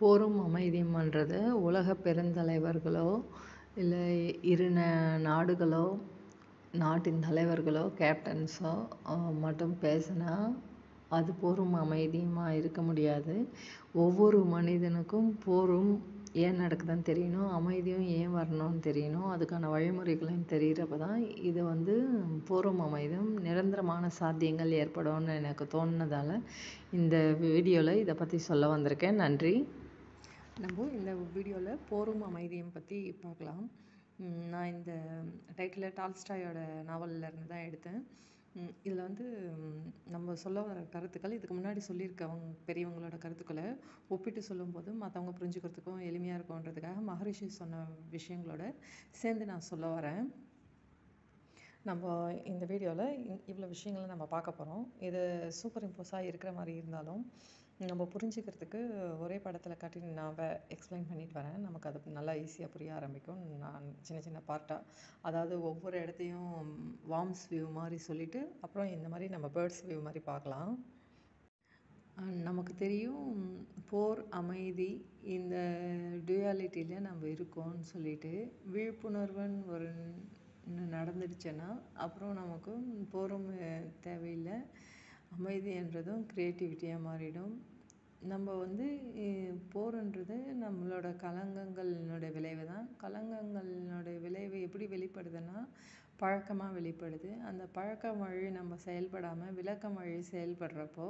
போரும் அமைதியும்ன்றது உலக பெருந்தலைவர்களோ இல்லை இரு ந நாடுகளோ நாட்டின் தலைவர்களோ கேப்டன்ஸோ மட்டும் பேசினா அது போரும் அமைதியுமா இருக்க முடியாது. ஒவ்வொரு மனிதனுக்கும் போரும் ஏன் நடக்குதுன்னு தெரியணும் அமைதியும் ஏன் வரணும்னு தெரியணும் அதுக்கான வழிமுறைகளும் தெரிகிறப்ப தான் இது வந்து போரும் அமைதியும் நிரந்தரமான சாத்தியங்கள் ஏற்படும்னு எனக்கு தோணுனதால் இந்த வீடியோவில் இதை பற்றி சொல்ல வந்திருக்கேன். நன்றி. நம்ம இந்த வீடியோவில் போரும் அமைதியும் பற்றி பார்க்கலாம். நான் இந்த டைட்டில் டால்ஸ்டாயோட நாவல்ல இருந்து தான் எடுத்தேன். இதில் வந்து நம்ம சொல்ல வர கருத்துக்கள் இதுக்கு முன்னாடி சொல்லியிருக்கவங்க பெரியவங்களோட கருத்துக்களை ஒப்பிட்டு சொல்லும்போது மற்றவங்க புரிஞ்சுக்கிறதுக்கும் எளிமையாக இருக்கும்ன்றதுக்காக மகரிஷி சொன்ன விஷயங்களோட சேர்ந்து நான் சொல்ல வரேன். நம்ம இந்த வீடியோவில் இவ்வளோ விஷயங்களை நம்ம பார்க்க போகிறோம் இது சூப்பர் இம்போஸாக இருக்கிற மாதிரி இருந்தாலும் நம்ம புரிஞ்சுக்கிறதுக்கு ஒரே படத்தில் காட்டி நான் எக்ஸ்பிளைன் பண்ணிட்டு வரேன். நமக்கு அது நல்லா ஈஸியாக புரிய ஆரம்பிக்கும். நான் சின்ன சின்ன பார்ட்டாக அதாவது ஒவ்வொரு இடத்தையும் வார்ம்ஸ் வியூ மாதிரி சொல்லிவிட்டு அப்புறம் இந்த மாதிரி நம்ம பேர்ட்ஸ் வியூ மாதிரி பார்க்கலாம். நமக்கு தெரியும் போர் அமைதி இந்த டுயாலிட்டியில் நம்ம இருக்கோம்னு சொல்லிட்டு விழிப்புணர்வுன்னு ஒரு நடந்துடுச்சுன்னா அப்புறம் நமக்கு போரும் தேவையில்லை. அமைதி என்றதும் க்ரியேட்டிவிட்டியாக மாறிடும். நம்ம வந்து போருன்றது நம்மளோட கலங்கங்களினுடைய விளைவு தான் கலங்கங்களினுடைய விளைவு எப்படி வெளிப்படுதுன்னா பழக்கமாக வெளிப்படுது. அந்த பழக்க வழி நம்ம செயல்படாமல் விளக்கம் வழி செயல்படுறப்போ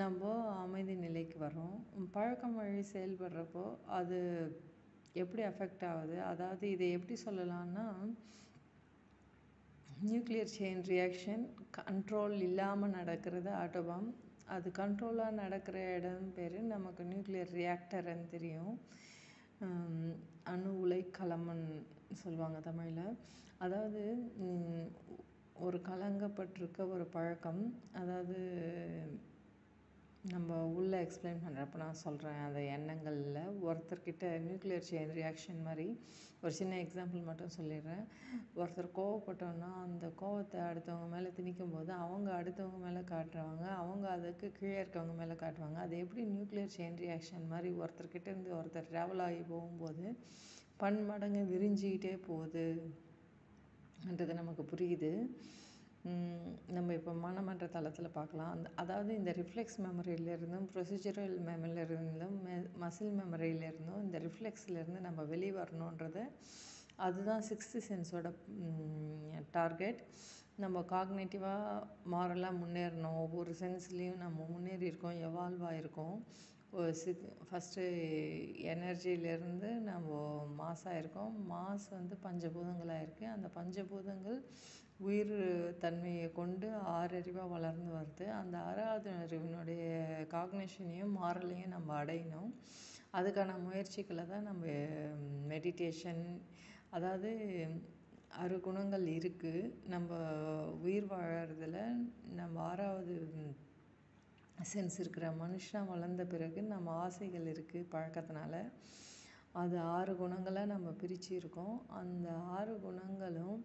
நம்ம அமைதி நிலைக்கு வரோம் பழக்கம் வழி செயல்படுறப்போ அது எப்படி அஃபெக்ட் ஆகுது? அதாவது இதை எப்படி சொல்லலாம்னா நியூக்ளியர் செயின் ரியாக்ஷன் கண்ட்ரோல் இல்லாமல் நடக்கிறது ஆட்டோபாம். அது கண்ட்ரோலாக நடக்கிற இடம் பேர் நமக்கு நியூக்ளியர் ரியாக்டர்னு தெரியும். அணு உலை களமன்னு சொல்லுவாங்க தமிழில். அதாவது ஒரு கலங்கப்பட்டிருக்க ஒரு பழக்கம். அதாவது நம்ம உள்ளே எக்ஸ்பிளைன் பண்ணுறப்ப நான் சொல்கிறேன் அந்த எண்ணங்களில். ஒருத்தர்கிட்ட நியூக்ளியர் செயின் ரியாக்ஷன் மாதிரி ஒரு சின்ன எக்ஸாம்பிள் மட்டும் சொல்லிடுறேன். ஒருத்தர் கோவப்பட்டோன்னா அந்த கோவத்தை அடுத்தவங்க மேலே திணிக்கும் போது அவங்க அடுத்தவங்க மேலே காட்டுறவங்க அவங்க அதுக்கு கீழே இருக்கவங்க மேலே காட்டுவாங்க. அது எப்படி நியூக்ளியர் செயின் ரியாக்ஷன் மாதிரி ஒருத்தர்கிட்ட இருந்து ஒருத்தர் ட்ராவல் ஆகி போகும்போது பன்மடங்கு விரிஞ்சிக்கிட்டே போகுதுன்றது நமக்கு புரியுது. நம்ம இப்போ மனமன்ற தளத்தில் பார்க்கலாம் அந்த அதாவது இந்த ரிஃப்ளெக்ஸ் மெமரியிலேருந்தும் ப்ரொசீஜரல் மெமரியிலேருந்தும் மெ மசில் மெமரியிலேருந்தும் இந்த ரிஃப்ளெக்ஸ்லேருந்து நம்ம வெளியே வரணுன்றத அதுதான் சிக்ஸ்த்து சென்ஸோட டார்கெட் நம்ம காக்னேட்டிவாக மாரலாக முன்னேறணும். ஒவ்வொரு சென்ஸ்லேயும் நம்ம முன்னேறி இருக்கோம் எவால்வ் ஆகிருக்கோம் ஒரு சிக் ஃபஸ்ட்டு எனர்ஜியிலேருந்து நம்ம மாஸாக இருக்கோம். மாஸ் வந்து பஞ்சபூதங்களாக இருக்குது அந்த பஞ்சபூதங்கள் உயிர் தன்மையை கொண்டு ஆறறிவாக வளர்ந்து வருது. அந்த ஆறாவது அறிவினுடைய காக்னேஷனையும் மாறலையும் நம்ம அடையணும். அதுக்கான முயற்சிகளை தான் நம்ம மெடிடேஷன் அதாவது அறு குணங்கள் இருக்குது நம்ம உயிர் வாழறதில் நம்ம ஆறாவது சென்ஸ் இருக்கிற மனுஷன் வளர்ந்த பிறகு நம்ம ஆசைகள் இருக்குது பழக்கத்தினால. அது ஆறு குணங்களை நம்ம பிரித்து இருக்கோம். அந்த ஆறு குணங்களும்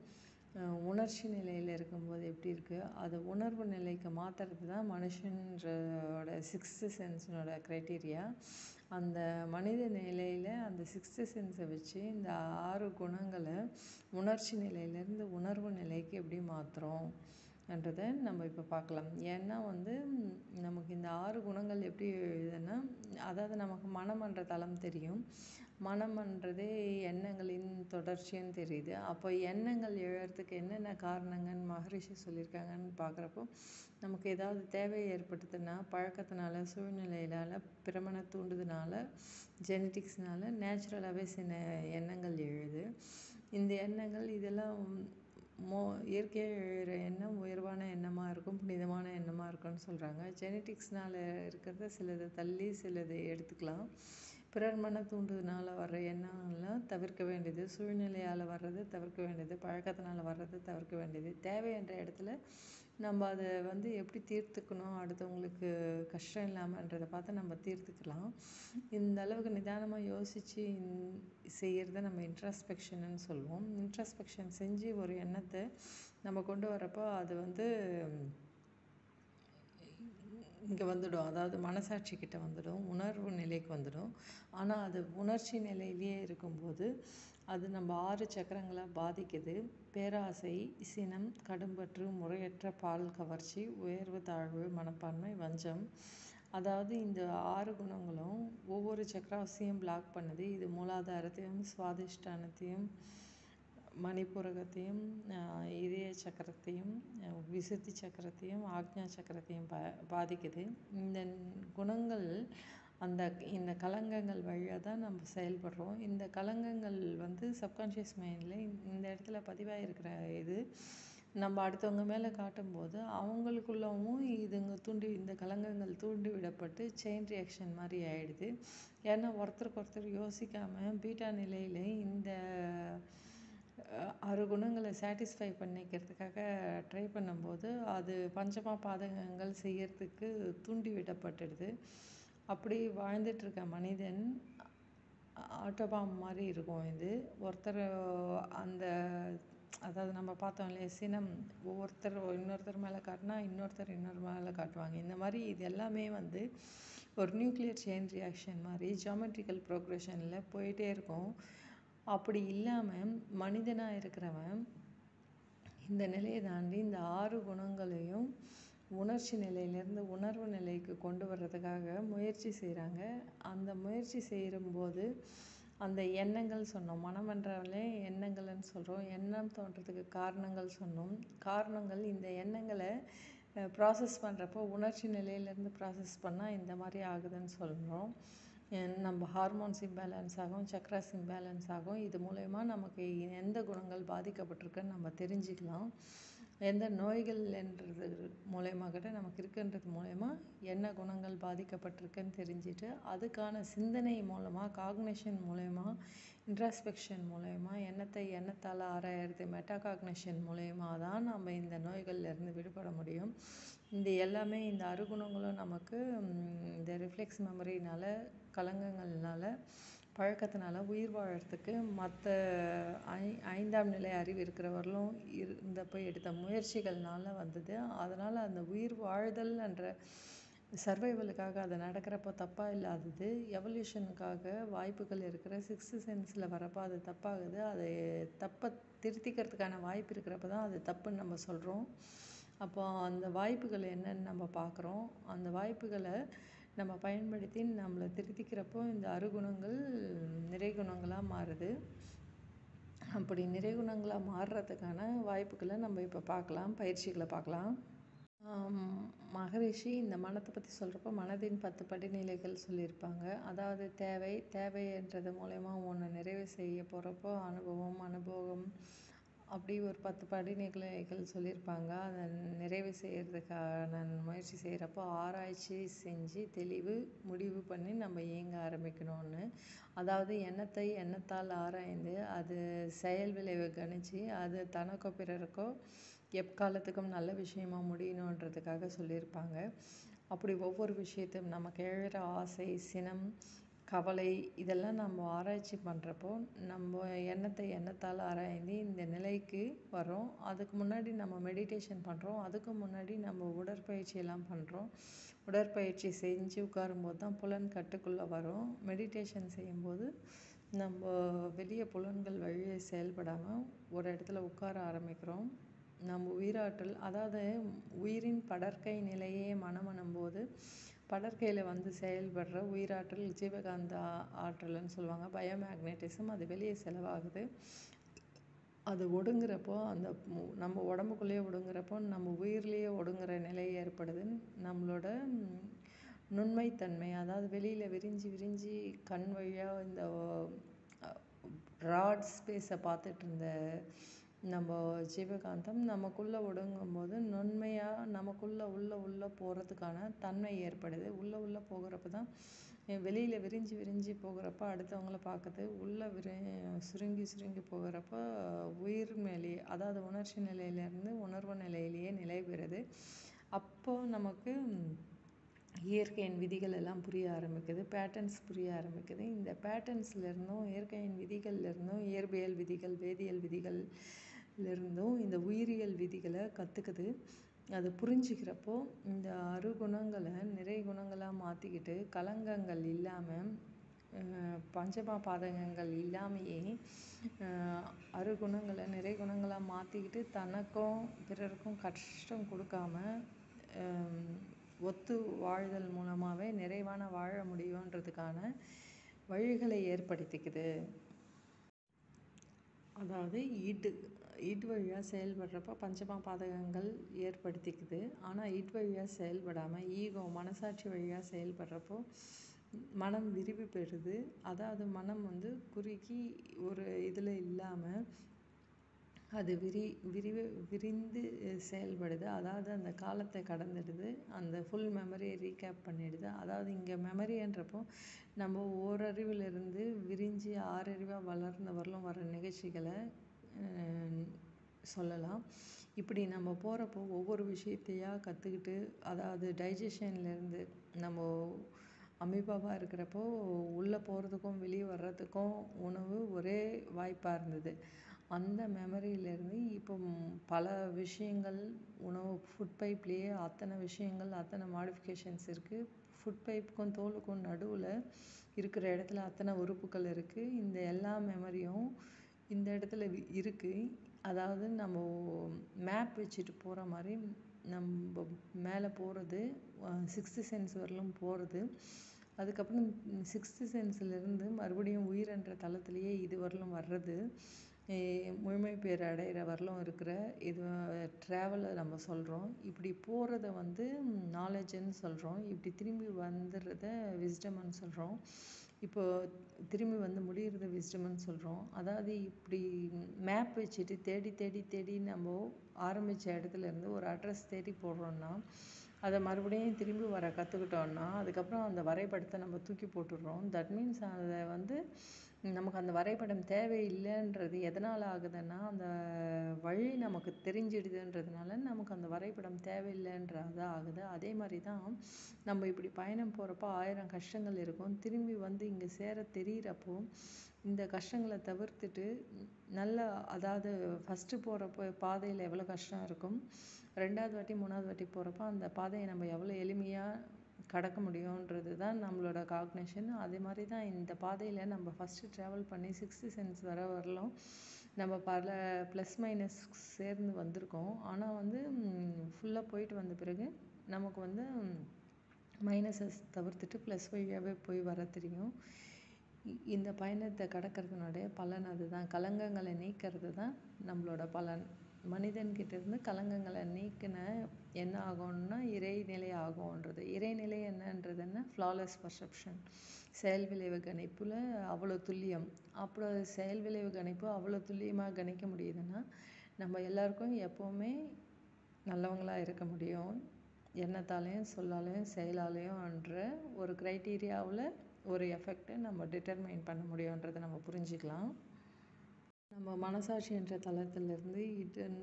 உணர்ச்சி நிலையில் இருக்கும்போது எப்படி இருக்குது அது உணர்வு நிலைக்கு மாற்றுறது தான் மனுஷன்றோட சிக்ஸ்த்து சென்ஸினோட க்ரைட்டீரியா அந்த மனித நிலையில் அந்த சிக்ஸ்த்து சென்ஸை வச்சு இந்த ஆறு குணங்களை உணர்ச்சி நிலையிலேருந்து உணர்வு நிலைக்கு எப்படி மாற்றுறோம் என்றதை நம்ம இப்போ பார்க்கலாம். ஏன்னா வந்து நமக்கு இந்த ஆறு குணங்கள் எப்படி இதுன்னா அதாவது நமக்கு மனமன்ற தளம் தெரியும். மனம்ன்றதே எண்ணங்களின் தொடர்ச்சின்னு தெரியுது. அப்போ எண்ணங்கள் எழுறதுக்கு என்னென்ன காரணங்கன்னு மகரிஷி சொல்லியிருக்காங்கன்னு பார்க்குறப்போ நமக்கு ஏதாவது தேவை ஏற்பட்டதுன்னா பழக்கத்தினால சூழ்நிலையினால் பிரமண தூண்டுதனால ஜெனட்டிக்ஸ்னால நேச்சுரலாகவே சில எண்ணங்கள் எழுது. இந்த எண்ணங்கள் இதெல்லாம் மோ இயற்கையாக எழுகிற எண்ணம் உயர்வான எண்ணமாக இருக்கும் புனிதமான எண்ணமாக இருக்கும்னு சொல்கிறாங்க ஜெனட்டிக்ஸ்னால் இருக்கிறத சிலதை தள்ளி சிலதை எடுத்துக்கலாம். பிறர் மன தூண்டுதனால வர்ற எண்ணங்கள்லாம் தவிர்க்க வேண்டியது சூழ்நிலையால் வர்றது தவிர்க்க வேண்டியது பழக்கத்தினால் வர்றது தவிர்க்க வேண்டியது. தேவை என்ற இடத்துல நம்ம அதை வந்து எப்படி தீர்த்துக்கணும் அடுத்தவங்களுக்கு கஷ்டம் இல்லாமன்றதை பார்த்து நம்ம தீர்த்துக்கலாம். இந்த அளவுக்கு நிதானமாக யோசித்து செய்கிறத நம்ம இன்ட்ராஸ்பெக்ஷன்னு சொல்லுவோம். இன்ட்ராஸ்பெக்ஷன் செஞ்சு ஒரு எண்ணத்தை நம்ம கொண்டு வரப்போ அது வந்து இங்கே வந்துடும். அதாவது மனசாட்சி கிட்ட வந்துடும். உணர்வு நிலைக்கு வந்துடும். ஆனால் அது உணர்ச்சி நிலையிலேயே இருக்கும்போது அது நம்ம ஆறு சக்கரங்களை பாதிக்குது. பேராசை சினம் கடும்பற்று முறையற்ற பால் கவர்ச்சி உயர்வு தாழ்வு மனப்பான்மை வஞ்சம். அதாவது இந்த ஆறு குணங்களும் ஒவ்வொரு சக்கராசியும் பிளாக் பண்ணுது. இது மூலாதாரத்தையும் சுவாதிஷ்டானத்தையும் மணிப்புரகத்தையும் இதய சக்கரத்தையும் விசுத்தி சக்கரத்தையும் ஆக்ஞா சக்கரத்தையும் பா பாதிக்குது. இந்த குணங்கள் அந்த இந்த கலங்கங்கள் வழியாக தான் நம்ம செயல்படுறோம். இந்த கலங்கங்கள் வந்து சப்கான்ஷியஸ் மைண்டில் இந்த இடத்துல பதிவாயிருக்கிற இது நம்ம அடுத்தவங்க மேலே காட்டும்போது அவங்களுக்குள்ளவும் இதுங்க தூண்டி இந்த கலங்கங்கள் தூண்டி விடப்பட்டு செயின் ரியாக்ஷன் மாதிரி ஆகிடுது ஏன்னா ஒருத்தருக்கு ஒருத்தர் யோசிக்காமல் பீட்டா நிலையில இந்த அஹ், ஆறு குணங்களை சாட்டிஸ்ஃபை பண்ணிக்கிறதுக்காக ட்ரை பண்ணும்போது அது பஞ்சமா பாதகங்கள் செய்யறதுக்கு தூண்டி விடப்பட்டுடுது. அப்படி வாழ்ந்துகிட்ருக்க மனிதன் மனிதன் ஆட்டோபாம் மாதிரி இருக்கும் இது. ஒருத்தர் அந்த அதாவது நம்ம பார்த்தோம் இல்லையா சினம் ஒவ்வொருத்தர் இன்னொருத்தர் மேலே காட்டினா இன்னொருத்தர் இன்னொரு மேலே காட்டுவாங்க. இந்த மாதிரி இது எல்லாமே வந்து ஒரு நியூக்ளியர் செயின் ரியாக்ஷன் மாதிரி ஜாமெட்ரிக்கல் ப்ரோக்ரஷனில் போயிட்டே இருக்கும். அப்படி இல்லாமல் மனிதனாக இருக்கிறவன் இந்த நிலையை தாண்டி இந்த ஆறு குணங்களையும் உணர்ச்சி நிலையிலேருந்து உணர்வு நிலைக்கு கொண்டு வர்றதுக்காக முயற்சி செய்கிறாங்க அந்த முயற்சி செய்யும்போது அந்த எண்ணங்கள் சொன்னோம். மனம் என்றாலே எண்ணங்கள்னு சொல்கிறோம் எண்ணம் தோன்றதுக்கு காரணங்கள் சொன்னோம். காரணங்கள் இந்த எண்ணங்களை ப்ராசஸ் பண்ணுறப்போ உணர்ச்சி நிலையிலேருந்து ப்ராசஸ் பண்ணால் இந்த மாதிரி ஆகுதுன்னு சொல்கிறோம் நம்ம ஹார்மோன்ஸ் இம்பேலன்ஸ் ஆகும் சக்ராஸ் இம்பேலன்ஸ் ஆகும். இது மூலயமா நமக்கு எந்த குணங்கள் பாதிக்கப்பட்டிருக்குன்னு நம்ம தெரிஞ்சுக்கலாம். எந்த நோய்கள் என்றது மூலயமா கூட நமக்கு இருக்குன்றது மூலயமா என்ன குணங்கள் பாதிக்கப்பட்டிருக்குன்னு தெரிஞ்சுட்டு அதுக்கான சிந்தனை மூலமாக காக்னிஷன் மூலயமா இன்ட்ராஸ்பெக்ஷன் மூலயமா எண்ணத்தை எண்ணத்தால் ஆராயறது மெட்டா காக்னிஷன் மூலயமா தான் நம்ம இந்த நோய்கள்லேருந்து விடுபட முடியும். இந்த எல்லாமே இந்த அறுகுணங்களும் நமக்கு இந்த ரிஃப்ளெக்ஸ் மெமரினால் கலங்கங்கள்னால பழக்கத்தினால உயிர் வாழறதுக்கு மற்ற ஐ ஐந்தாம் நிலை அறிவு இருக்கிறவர்களும் இருந்தப்போ எடுத்த முயற்சிகள்னால வந்தது. அதனால் அந்த உயிர் வாழ்தல் என்ற சர்வைவலுக்காக அது நடக்கிறப்போ தப்பாக இல்லாதது எவல்யூஷனுக்காக வாய்ப்புகள் இருக்கிற சிக்ஸ்த்து சென்ஸில் வரப்போ அது தப்பாகுது. அதை தப்பை திருத்திக்கிறதுக்கான வாய்ப்பு இருக்கிறப்ப தான் அது தப்புன்னு நம்ம சொல்கிறோம் அப்போ அந்த வாய்ப்புகள் என்னன்னு நம்ம பார்க்குறோம் அந்த வாய்ப்புகளை நம்ம பயன்படுத்தி நம்மளை திருத்திக்கிறப்போ இந்த அருகுணங்கள் நிறைகுணங்களாக மாறுது. அப்படி நிறைகுணங்களாக மாறுறதுக்கான வாய்ப்புகளை நம்ம இப்போ பார்க்கலாம் பயிற்சிகளை பார்க்கலாம். மகரிஷி இந்த மனத்தை பற்றி சொல்கிறப்போ மனதின் பத்து படிநிலைகள் சொல்லியிருப்பாங்க. அதாவது தேவை தேவைன்றது மூலயமா ஒன்று நிறைவு செய்ய போகிறப்போ அனுபவம் அனுபவம் அப்படி ஒரு பத்து படிநிலைகள் சொல்லியிருப்பாங்க. அதை நிறைவு செய்யறதுக்கான முயற்சி செய்கிறப்போ ஆராய்ச்சி செஞ்சு தெளிவு முடிவு பண்ணி நம்ம இயங்க ஆரம்பிக்கணும்னு. அதாவது எண்ணத்தை எண்ணத்தால் ஆராய்ந்து அது செயல் விளைவை கணிச்சு அது தனக்கோ பிறருக்கோ எக்காலத்துக்கும் நல்ல விஷயமா முடியணுன்றதுக்காக சொல்லியிருப்பாங்க. அப்படி ஒவ்வொரு விஷயத்தையும் நமக்கு எழுகிற ஆசை சினம் கவலை இதெல்லாம் நம்ம ஆராய்ச்சி பண்ணுறப்போ நம்ம எண்ணத்தை எண்ணத்தால் ஆராய்ந்து இந்த நிலைக்கு வரோம் அதுக்கு முன்னாடி நம்ம மெடிடேஷன் பண்ணுறோம் அதுக்கு முன்னாடி நம்ம உடற்பயிற்சி எல்லாம் பண்ணுறோம் உடற்பயிற்சி செஞ்சு உட்காரும்போது தான் புலன் கட்டுக்குள்ளே வரும். மெடிடேஷன் செய்யும்போது நம்ம வெளிய புலன்கள் வழியே செயல்படாமல் ஒரு இடத்துல உட்கார ஆரம்பிக்கிறோம். நம்ம உயிராற்றல் அதாவது உயிரின் படற்கை நிலையே மனமனும் போது படற்கையில் வந்து செயல்படுற உயிராற்றல் ஜீவகாந்த ஆற்றல்னு சொல்லுவாங்க. பயோமேக்னட்டிசம் அது வெளியே செலவாகுது. அது ஒடுங்குறப்போ அந்த நம்ம உடம்புக்குள்ளேயே ஒடுங்குறப்போ நம்ம உயிர்லேயே ஒடுங்குற நிலை ஏற்படுது நம்மளோட நுண்மைத்தன்மை அதாவது வெளியில் விரிஞ்சு விரிஞ்சு கண் வழியாக இந்த ராட் ஸ்பேஸை பார்த்துட்டு இருந்த நம்ம ஜீவகாந்தம் நமக்குள்ளே ஒடுங்கும்போது நுண்மையாக நமக்குள்ளே உள்ளே உள்ளே போகிறதுக்கான தன்மை ஏற்படுது. உள்ளே உள்ளே போகிறப்ப தான் வெளியில் விரிஞ்சு விரிஞ்சு போகிறப்ப அடுத்தவங்கள பார்க்குது உள்ளே விரி சுருங்கி சுருங்கி போகிறப்ப உயிர் மேலே அதாவது உணர்ச்சி நிலையிலேருந்து உணர்வு நிலையிலேயே நிலை பெறுது. அப்போ நமக்கு இயற்கையின் விதிகள் எல்லாம் புரிய ஆரம்பிக்குது பேட்டர்ன்ஸ் புரிய ஆரம்பிக்குது. இந்த பேட்டர்ன்ஸ்லேருந்தும் இயற்கையின் விதிகள்லேருந்தும் இயற்பியல் விதிகள் வேதியியல் விதிகள் இருந்தும் இந்த உயிரியல் விதிகளை கற்றுக்குது அது புரிஞ்சுக்கிறப்போ இந்த அருகுணங்களை நிறை குணங்களாக மாற்றிக்கிட்டு கலங்கங்கள் இல்லாமல் பஞ்சமா பாதகங்கள் இல்லாமையே அருகுணங்களை நிறை குணங்களாக மாற்றிக்கிட்டு தனக்கும் பிறருக்கும் கஷ்டம் கொடுக்காம ஒத்து வாழ்தல் மூலமாகவே நிறைவான வாழ முடியுன்றதுக்கான வழிகளை ஏற்படுத்திக்குது. அதாவது ஈட்டு ஈட்டு வழியாக செயல்படுறப்ப பஞ்சமா பாதகங்கள் ஏற்படுத்திக்குது. ஆனால் ஈட்டு வழியாக செயல்படாமல் ஈகோ மனசாட்சி வழியாக செயல்படுறப்போ மனம் விரிவு பெறுது. அதாவது மனம் வந்து குறுக்கி ஒரு இதில் இல்லாமல் அது விரி விரிவு விரிந்து செயல்படுது. அதாவது அந்த காலத்தை கடந்துடுது. அந்த ஃபுல் மெமரியை ரீகேப் பண்ணிடுது. அதாவது இங்கே மெமரின்றப்போ நம்ம ஓரறிவிலிருந்து விரிஞ்சு ஆறறிவாக வளர்ந்தவரிலும் வர நிகழ்ச்சிகளை சொல்லலாம். இப்படி நம்ம போகிறப்போ ஒவ்வொரு விஷயத்தையாக கற்றுக்கிட்டு அதாவது டைஜஷன்லேருந்து நம்ம அமீபாவாக இருக்கிறப்போ உள்ளே போகிறதுக்கும் வெளியே வர்றதுக்கும் உணவு ஒரே வாய்ப்பாக இருந்தது. அந்த மெமரியிலேருந்து இப்போ பல விஷயங்கள் உணவு ஃபுட் பைப்லேயே அத்தனை விஷயங்கள் அத்தனை மாடிஃபிகேஷன்ஸ் இருக்குது ஃபுட் பைப்புக்கும் தோலுக்கும் நடுவில் இருக்கிற இடத்துல அத்தனை உறுப்புகள் இருக்குது இந்த எல்லா மெமரியும் இந்த இடத்துல இருக்குது அதாவது நம்ம மேப் வச்சுட்டு போகிற மாதிரி நம்ம மேலே போகிறது சிக்ஸ்த்து சென்ஸ் வரலும் போகிறது அதுக்கப்புறம் சிக்ஸ்த்து சென்ஸ்லேருந்து மறுபடியும் உயிரன்ற தளத்திலேயே இது வரலும் வர்றது. முழுமை பேர் அடைகிற வரலும் இருக்கிற இது ட்ராவலை நம்ம சொல்கிறோம் இப்படி போகிறத வந்து நாலேஜுன்னு சொல்கிறோம் இப்படி திரும்பி வந்துடுறத விஸ்டம்னு சொல்கிறோம் இப்போது திரும்பி வந்து முடிகிறத விஸ்டம்னு சொல்கிறோம் அதாவது இப்படி மேப் வச்சுட்டு தேடி தேடி தேடி நம்ம ஆரம்பித்த இடத்துல இருந்து ஒரு அட்ரஸ் தேடி போடுறோன்னா அதை மறுபடியும் திரும்பி வர கற்றுக்கிட்டோன்னா அதுக்கப்புறம் அந்த வரைபடத்தை நம்ம தூக்கி போட்டுடுறோம். தட் மீன்ஸ் அதை வந்து நமக்கு அந்த வரைபடம் தேவையில்லைன்றது எதனால் ஆகுதுன்னா அந்த வழி நமக்கு தெரிஞ்சிடுதுன்றதுனால நமக்கு அந்த வரைபடம் தேவையில்லைன்றது ஆகுது. அதே மாதிரி தான் நம்ம இப்படி பயணம் போகிறப்போ ஆயிரம் கஷ்டங்கள் இருக்கும். திரும்பி வந்து இங்கே சேர தெரிகிறப்போ இந்த கஷ்டங்களை தவிர்த்துட்டு நல்ல அதாவது ஃபஸ்ட்டு போகிறப்போ பாதையில் எவ்வளோ கஷ்டம் இருக்கும் ரெண்டாவது வாட்டி மூணாவது வாட்டி போகிறப்போ அந்த பாதையை நம்ம எவ்வளோ எளிமையாக கடக்க முடியுன்றது தான் நம்மளோட காக்னேஷன் அதே மாதிரி தான் இந்த பாதையில் நம்ம ஃபஸ்ட்டு ட்ராவல் பண்ணி சிக்ஸ்த்து சென்ஸ் வர வரலும் நம்ம பல ப்ளஸ் மைனஸ் சேர்ந்து வந்திருக்கோம். ஆனால் வந்து ஃபுல்லாக போயிட்டு வந்த பிறகு நமக்கு வந்து மைனஸஸ் தவிர்த்துட்டு ப்ளஸ் வழியாகவே போய் வர தெரியும். இந்த பயணத்தை கடக்கிறதுனுடைய பலன் அதுதான். கலங்கங்களை நீக்கிறது தான் நம்மளோட பலன். மனிதன்கிட்ட இருந்து கலங்கங்களை நீக்கின என்ன ஆகும்னா இறைநிலை ஆகும்ன்றது. இறைநிலை என்னன்றதுன்னா ஃப்ளாலெஸ் பர்செப்ஷன் செயல் விளைவு கணிப்பில் அவ்வளோ துல்லியம். அப்புறம் செயல் விளைவு கணிப்பு அவ்வளோ துல்லியமாக கணிக்க முடியுதுன்னா நம்ம எல்லாருக்கும் எப்போவுமே நல்லவங்களாக இருக்க முடியும். எண்ணத்தாலையும் சொல்லாலையும் செயலாலையும்ன்ற ஒரு க்ரைட்டீரியாவில் ஒரு எஃபெக்டை நம்ம டிட்டர்மைன் பண்ண முடியுன்றதை நம்ம புரிஞ்சுக்கலாம். நம்ம மனசாட்சின்ற தளத்திலிருந்து இடன்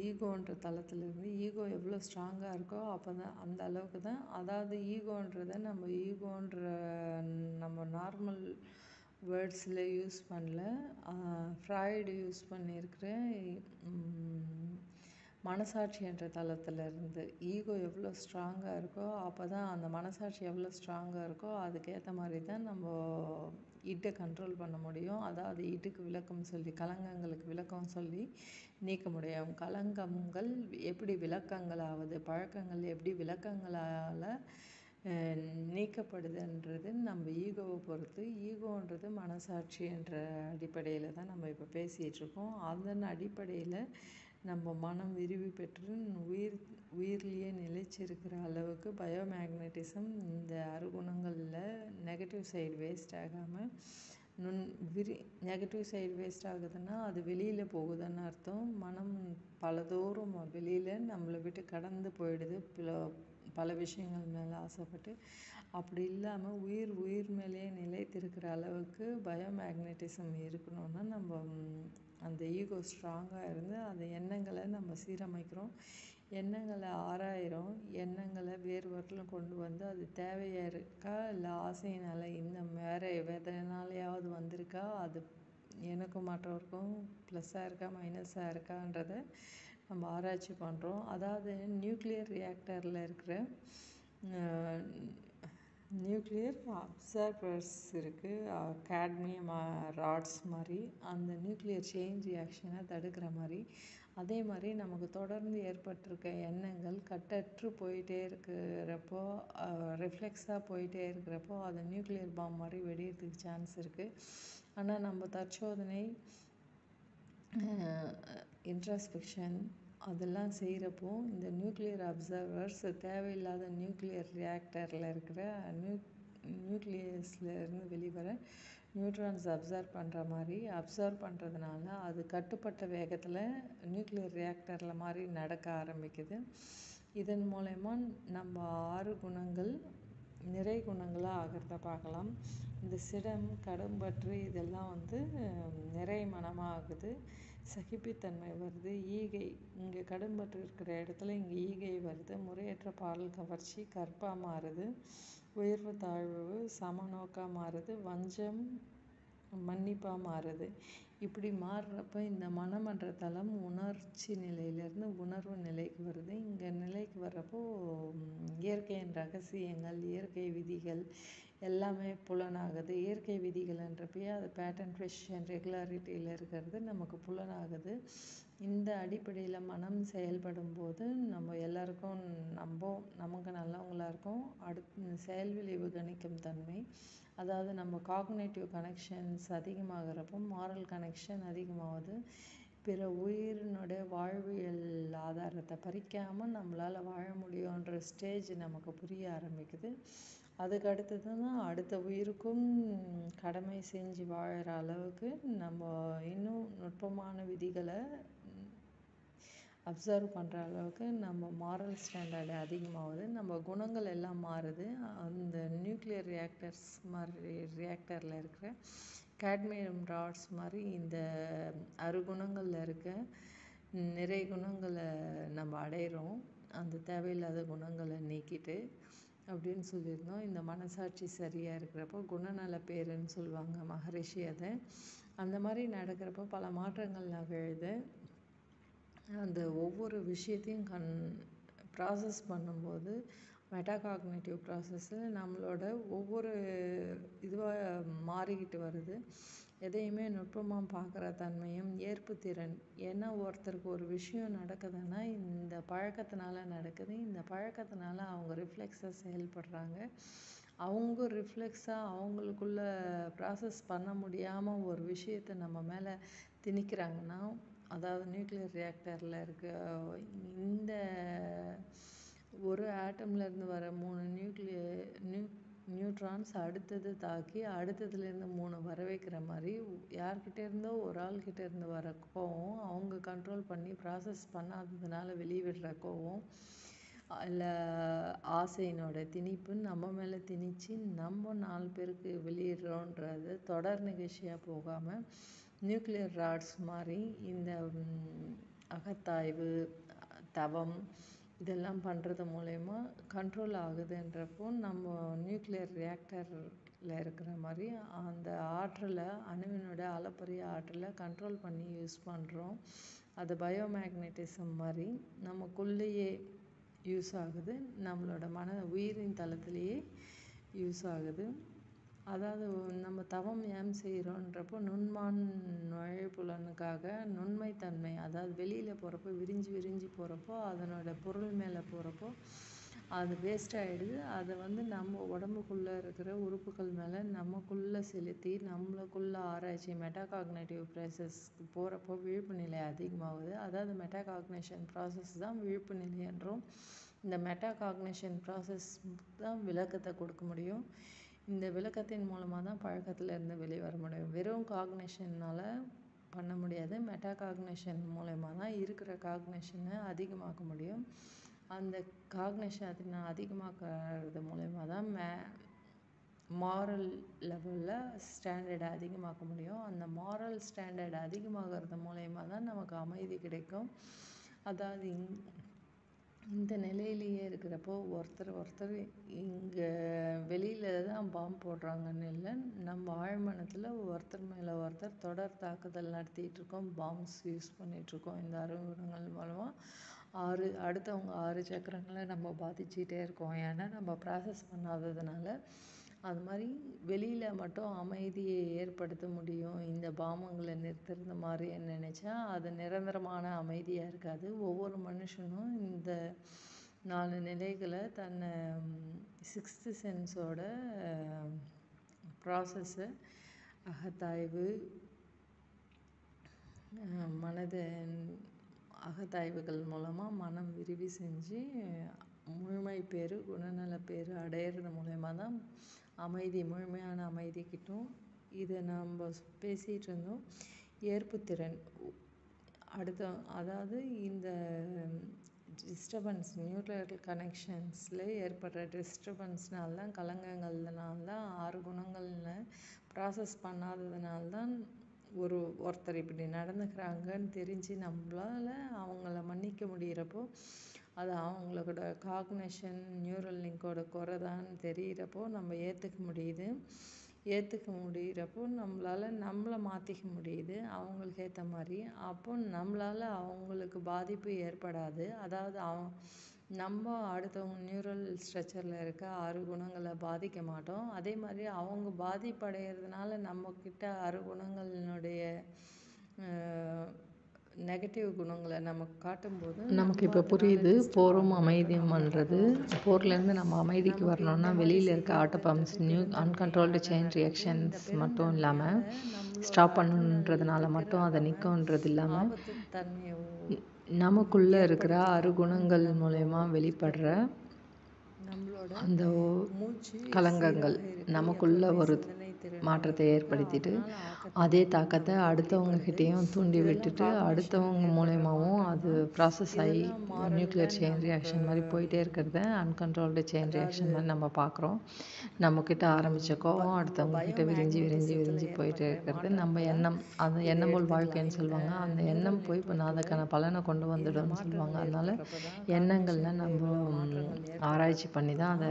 ஈகோன்ற தளத்திலிருந்து ஈகோ எவ்வளோ ஸ்ட்ராங்காக இருக்கோ அப்போ தான் அந்த அளவுக்கு தான். அதாவது ஈகோன்றதை நம்ம ஈகோன்ற நம்ம நார்மல் வேர்ட்ஸில் யூஸ் பண்ணல. ஃப்ராய்டு யூஸ் பண்ணியிருக்கிற மனசாட்சி என்ற தளத்திலிருந்து ஈகோ எவ்வளோ ஸ்ட்ராங்காக இருக்கோ அப்போ தான் அந்த மனசாட்சி எவ்வளோ ஸ்ட்ராங்காக இருக்கோ அதுக்கேற்ற மாதிரி தான் நம்ம இட்டை கண்ட்ரோல் பண்ண முடியும். அதாவது ஈட்டுக்கு விளக்கம் சொல்லி கலங்கங்களுக்கு விளக்கம் சொல்லி நீக்க முடியும். கலங்கங்கள் எப்படி விளக்கங்களாவது பழக்கங்கள் எப்படி விளக்கங்களால் நீக்கப்படுதுன்றது நம்ம ஈகோவை பொறுத்து ஈகோன்றது மனசாட்சி என்ற அடிப்படையில் தான் நம்ம இப்போ பேசிகிட்ருக்கோம் அதன் அடிப்படையில் நம்ம மனம் விரிவு பெற்று உயிர் உயிர்லேயே நிலைச்சிருக்கிற அளவுக்கு பயோமேக்னட்டிசம் இந்த அறுகுணங்களில் நெகட்டிவ் சைடு வேஸ்ட் ஆகாமல் நுண் விரி நெகட்டிவ் சைடு வேஸ்ட் ஆகுதுன்னா அது வெளியில் போகுதுன்னு அர்த்தம். மனம் பலதோறும் வெளியில் நம்மளை விட்டு கடந்து போயிடுது. பல பல விஷயங்கள் மேலே ஆசைப்பட்டு. அப்படி இல்லாமல் உயிர் உயிர் மேலேயே நிலைத்திருக்கிற அளவுக்கு பயோமேக்னட்டிசம் இருக்கணும்னா நம்ம அந்த ஈகோ ஸ்ட்ராங்காக இருந்து அந்த எண்ணங்களை நம்ம சீரமைக்கிறோம். எண்ணங்களை ஆராயிறோம். எண்ணங்களை வேறு கொண்டு வந்து அது தேவையாக இருக்கா? இல்லை ஆசையினால் இந்த வேறு எதனாலையாவது வந்திருக்கா? அது எனக்கும் மற்றவருக்கும் ப்ளஸ்ஸாக இருக்கா மைனஸாக இருக்கான்றதை நம்ம ஆராய்ச்சி பண்ணுறோம் அதாவது நியூக்ளியர் ரியாக்டரில் இருக்கிற நியூக்ளியர் அப்சர்வர்ஸ் இருக்குது கேட்மியம் ராட்ஸ் மாதிரி. அந்த நியூக்ளியர் செயின் ரியாக்ஷனை தடுக்கிற மாதிரி. அதே மாதிரி நமக்கு தொடர்ந்து ஏற்பட்டிருக்க எண்ணங்கள் கட்டற்று போயிட்டே இருக்கிறப்போ ரிஃப்ளெக்ஸாக போயிட்டே இருக்கிறப்போ அது நியூக்ளியர் பாம் மாதிரி வெடிக்கிறதுக்கு சான்ஸ் இருக்குது ஆனால் நம்ம தற்சோதனை இன்ட்ராஸ்பெக்ஷன் அதெல்லாம் செய்கிறப்போ இந்த நியூக்ளியர் அப்சர்வர்ஸ் தேவையில்லாத நியூக்ளியர் ரியாக்டரில் இருக்கிற நியூ நியூக்ளியஸ்லேருந்து வெளிவர நியூட்ரான்ஸ் அப்சர்வ் பண்ணுற மாதிரி அப்சர்வ் பண்ணுறதுனால அது கட்டுப்பட்ட வேகத்தில் நியூக்ளியர் ரியாக்டரில் மாதிரி நடக்க ஆரம்பிக்குது. இதன் மூலயமா நம்ம ஆறு குணங்கள் நிறை குணங்களாக ஆகிறத பார்க்கலாம். இந்த சிடம் கடம்பற்று இதெல்லாம் வந்து நிறை மனமாக ஆகுது சகிப்புத்தன்மை வருது. ஈகை இங்கே கடும்பட்டு இருக்கிற இடத்துல இங்கே ஈகை வருது. முறையற்ற பாடல் கவர்ச்சி கற்பாக மாறுது. உயர்வு தாழ்வு சமநோக்காக மாறுது. வஞ்சம் மன்னிப்பாக மாறுது. இப்படி மாறுறப்ப இந்த மனமன்ற தளம் உணர்ச்சி நிலையிலேருந்து உணர்வு நிலைக்கு வருது. இங்கே நிலைக்கு வர்றப்போ இயற்கையின் ரகசியங்கள் இயற்கை விதிகள் எல்லாமே புலனாகுது. இயற்கை விதிகள்ன்றப்பயே அது பேட்டர்ன் ப்ரெஷன் ரெகுலாரிட்டியில் இருக்கிறது நமக்கு புலனாகுது. இந்த அடிப்படையில் மனம் செயல்படும் போது நம்ம எல்லாருக்கும் நம்ம நமக்கு நல்லவங்களாக இருக்கும். அடுத்து செயல் விளைவு கணிக்கும் தன்மை அதாவது நம்ம காக்னேட்டிவ் கனெக்ஷன்ஸ் அதிகமாகிறப்போ மாரல் கனெக்ஷன் அதிகமாகுது பிற உயிரினுடைய வாழ்வியல் ஆதாரத்தை பறிக்காமல் நம்மளால் வாழ முடியுன்ற ஸ்டேஜ் நமக்கு புரிய ஆரம்பிக்குது. அதுக்கு அடுத்தது தான் அடுத்த உயிருக்கும் கடமை செஞ்சு வாழற அளவுக்கு நம்ம இன்னும் நுட்பமான விதிகளை அப்சர்வ் பண்ணுற அளவுக்கு நம்ம மாரல் ஸ்டாண்டர்டு அதிகமாகுது. நம்ம குணங்கள் எல்லாம் மாறுது. அந்த நியூக்ளியர் ரியாக்டர்ஸ் மாதிரி ரியாக்டரில் இருக்கிற கேட்மியம் ராட்ஸ் மாதிரி இந்த அறுகுணங்களில் இருக்க நிறைய குணங்களை நம்ம அடையிறோம். அந்த தேவையில்லாத குணங்களை நீக்கிட்டு அப்படின்னு சொல்லியிருந்தோம். இந்த மனசாட்சி சரியாக இருக்கிறப்போ குணநல பேருன்னு சொல்லுவாங்க மகரிஷி அதை. அந்த மாதிரி நடக்கிறப்போ பல மாற்றங்கள் நிகழுது அந்த ஒவ்வொரு விஷயத்தையும் கண் ப்ராசஸ் பண்ணும்போது மெட்டாகாக்னேட்டிவ் ப்ராசஸ்ஸு நம்மளோட ஒவ்வொரு இதுவாக மாறிக்கிட்டு வருது. எதையுமே நுட்பமாக பார்க்குற தன்மையும் ஏற்புத்திறன் ஏன்னா ஒருத்தருக்கு ஒரு விஷயம் நடக்குதுன்னா இந்த பழக்கத்தினால நடக்குது. இந்த பழக்கத்தினால அவங்க ரிஃப்ளெக்ஸாக செயல்படுறாங்க. அவங்க ரிஃப்ளெக்ஸாக அவங்களுக்குள்ள ப்ராசஸ் பண்ண முடியாமல் ஒரு விஷயத்தை நம்ம மேலே திணிக்கிறாங்கன்னா அதாவது நியூக்ளியர் ரியாக்டரில் இருக்க இந்த ஒரு ஆட்டம்லேருந்து வர மூணு நியூக்ளிய நியூ நியூட்ரான்ஸ் அடுத்தது தாக்கி அடுத்ததுலேருந்து மூணு வர வைக்கிற மாதிரி யார்கிட்ட இருந்தோ ஒரு ஆள்கிட்ட இருந்து வர கோவம் அவங்க கண்ட்ரோல் பண்ணி ப்ராசஸ் பண்ணாததுனால வெளிவிடுற கோவம் இல்லை ஆசையினோட திணிப்பு நம்ம மேலே திணிச்சு நம்ம நாலு பேருக்கு வெளியிடுறோன்றது தொடர் நிகழ்ச்சியாக போகாமல் நியூக்ளியர் ராட்ஸ் மாதிரி இந்த அகத்தாய்வு தவம் இதெல்லாம் பண்ணுறது மூலயமா கண்ட்ரோல் ஆகுதுன்றப்போ நம்ம நியூக்ளியர் ரியாக்டரில் இருக்கிற மாதிரி அந்த ஆற்றலை அணுவினோட அளப்பரிய ஆற்றலை கண்ட்ரோல் பண்ணி யூஸ் பண்ணுறோம் அது பயோமேக்னட்டிசம் மாதிரி நமக்குள்ளேயே யூஸ் ஆகுது. நம்மளோட மன உயிரின் தளத்திலேயே யூஸ் ஆகுது. அதாவது நம்ம தவம் ஏன் செய்கிறோன்றப்போ நுண்மான் நுழைப்புலனுக்காக நுண்மைத்தன்மை அதாவது வெளியில் போகிறப்போ விரிஞ்சு விரிஞ்சு போகிறப்போ அதனோட பொருள் மேலே போகிறப்போ அது வேஸ்ட் ஆகிடுது அதை வந்து நம்ம உடம்புக்குள்ளே இருக்கிற உறுப்புகள் மேலே நமக்குள்ளே செலுத்தி நம்மளுக்குள்ள ஆராய்ச்சி மெட்டாகாக்னேட்டிவ் ப்ராசஸ்க்கு போகிறப்போ விழிப்பு நிலை அதிகமாகுது. அதாவது மெட்டாகாக்னேஷன் ப்ராசஸ் தான் விழிப்பு நிலை என்றும் இந்த மெட்டாகாக்னேஷன் ப்ராசஸ் தான் விளக்கத்தை கொடுக்க முடியும். இந்த விளக்கத்தின் மூலமாக தான் பழக்கத்தில் இருந்து வெளியே வர முடியும். வெறும் காக்னேஷனால் பண்ண முடியாது. மெட்டா காக்னேஷன் மூலயமா தான் இருக்கிற காக்னேஷனை அதிகமாக்க முடியும். அந்த காக்னேஷன் அதிகமாக்கிறது மூலயமா தான் மே மாரல் லெவலில் ஸ்டாண்டர்டை அதிகமாக்க முடியும். அந்த மாரல் ஸ்டாண்டர்ட் அதிகமாகிறது மூலயமா தான் நமக்கு அமைதி கிடைக்கும். அதாவது இங் இந்த நிலையிலேயே இருக்கிறப்போ ஒருத்தர் ஒருத்தர் இங்கே வெளியில் தான் பாம்பு போடுறாங்கன்னு இல்லை நம்ம ஆழ்மனத்தில் ஒருத்தர் மேலே ஒருத்தர் தொடர் தாக்குதல் நடத்திட்டுருக்கோம் பாம்ஸ் யூஸ் பண்ணிகிட்ருக்கோம் இந்த அருங்குணங்கள் மூலமாக ஆறு அடுத்தவங்க ஆறு சக்கரங்களை நம்ம பாதிச்சுட்டே இருக்கோம். ஏன்னா நம்ம ப்ராசஸ் பண்ணாததுனால அது மாதிரி வெளியில் மட்டும் அமைதியை ஏற்படுத்த முடியும். இந்த பாமங்களை நிறுத்துறது மாதிரி நினச்சா அது நிரந்தரமான அமைதியாக இருக்காது. ஒவ்வொரு மனுஷனும் இந்த நாலு நிலைகளை தன்னை சிக்ஸ்த்து சென்ஸோட ப்ராசஸ்ஸை அகத்தாய்வு மனதின் அகத்தாய்வுகள் மூலமாக மனம் விரிவு செஞ்சு முழுமை பேர் குணநல பேர் அடையிறது மூலயமா தான் அமைதி முழுமையான அமைதி கிட்டும். இதை நம்ம பேசிகிட்டு இருந்தோம். ஏற்புத்திறன் அடுத்த அதாவது இந்த டிஸ்டர்பன்ஸ் நியூட்ரல் கனெக்ஷன்ஸில் ஏற்படுற டிஸ்டர்பன்ஸ்னால தான் கலங்கங்கள்னால தான் ஆறு குணங்களில் ப்ராசஸ் பண்ணாததுனால தான் ஒரு ஒருத்தர் இப்படி நடந்துக்கிறாங்கன்னு தெரிஞ்சு நம்மளால அவங்கள மன்னிக்க முடிகிறப்போ அது அவங்களோட காக்னேஷன் நியூரல் லிங்கோட குறைதான்னு தெரியிறப்போ நம்ம ஏற்றுக்க முடியுது. ஏற்றுக்க முடிகிறப்போ நம்மளால் நம்மளை மாற்றிக்க முடியுது. அவங்களுக்கு ஏற்ற மாதிரி. அப்போ நம்மளால் அவங்களுக்கு பாதிப்பு ஏற்படாது. அதாவது அவ நம்ம அடுத்தவங்க நியூரல் ஸ்ட்ரக்சரில் இருக்க ஆறு குணங்களை பாதிக்க மாட்டோம். அதே மாதிரி அவங்க பாதிப்படைகிறதுனால நம்மக்கிட்ட ஆறு குணங்களினுடைய நெகட்டிவ் குணங்களை நமக்கு காட்டும்போது நமக்கு இப்போ புரியுது போரும் அமைதியும்ன்றது போர்லேருந்து நம்ம அமைதிக்கு வரணும்னா வெளியில் இருக்க auto pumps new uncontrolled chain reactions மட்டும் இல்லாமல் ஸ்டாப் பண்ணுன்றதுனால மட்டும் அதை நிற்கும்ன்றது இல்லாமல் நமக்குள்ளே இருக்கிற அருகுணங்கள் மூலயமா வெளிப்படுற நம்மளோட அந்த கலங்கங்கள். நமக்குள்ள ஒரு மாற்றத்தை ஏற்படுத்திட்டு அதே தாக்கத்தை அடுத்தவங்க கிட்டேயும் தூண்டி விட்டுட்டு அடுத்தவங்க மூலயமாவும் அது ப்ராசஸ் ஆகி நியூக்ளியர் செயின் ரியாக்ஷன் மாதிரி போயிட்டே இருக்கிறத அன்கண்ட்ரோல்டு செயின் ரியாக்ஷன் மாதிரி நம்ம பார்க்குறோம். நம்மக்கிட்ட ஆரம்பித்த கோவம் அடுத்தவங்க கிட்ட விரிஞ்சு விரிஞ்சு விரிஞ்சு போயிட்டே இருக்கிறது. நம்ம எண்ணம் அந்த எண்ணம் போல் வாழ்க்கைன்னு சொல்லுவாங்க. அந்த எண்ணம் போய் இப்போ நான் அதுக்கான பலனை கொண்டு வந்துடும்னு சொல்லுவாங்க. அதனால எண்ணங்கள்ல நம்ம ஆராய்ச்சி பண்ணி தான் அதை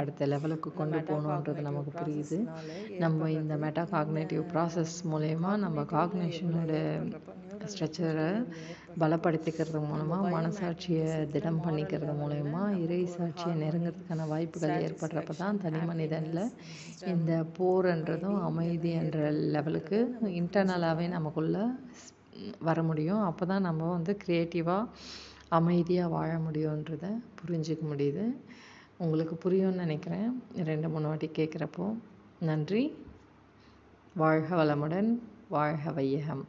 அடுத்த லெவலுக்கு கொண்டு போகணுன்றது நமக்கு புரியுது. நம்ம இந்த மெட்டா காக்னேட்டிவ் ப்ராசஸ் மூலயமா நம்ம காக்னேஷனோட ஸ்ட்ரக்சரை பலப்படுத்திக்கிறது மூலமாக மனசாட்சியை திடம் பண்ணிக்கிறது மூலயமா இறை சாட்சியை நெருங்கிறதுக்கான வாய்ப்புகள் ஏற்படுறப்ப தான் தனி மனிதனில் இந்த போர்ன்றதும் அமைதி என்ற லெவலுக்கு இன்டர்னலாகவே நமக்குள்ள வர முடியும். அப்போ தான் நம்ம வந்து க்ரியேட்டிவாக அமைதியாக வாழ முடியுன்றத புரிஞ்சுக்க முடியுது. உங்களுக்கு புரியும்னு நினைக்கிறேன். ரெண்டு மூணு வாட்டி கேட்குறப்போ நன்றி. வாழ்க வளமுடன் வாழ்க வையகம்.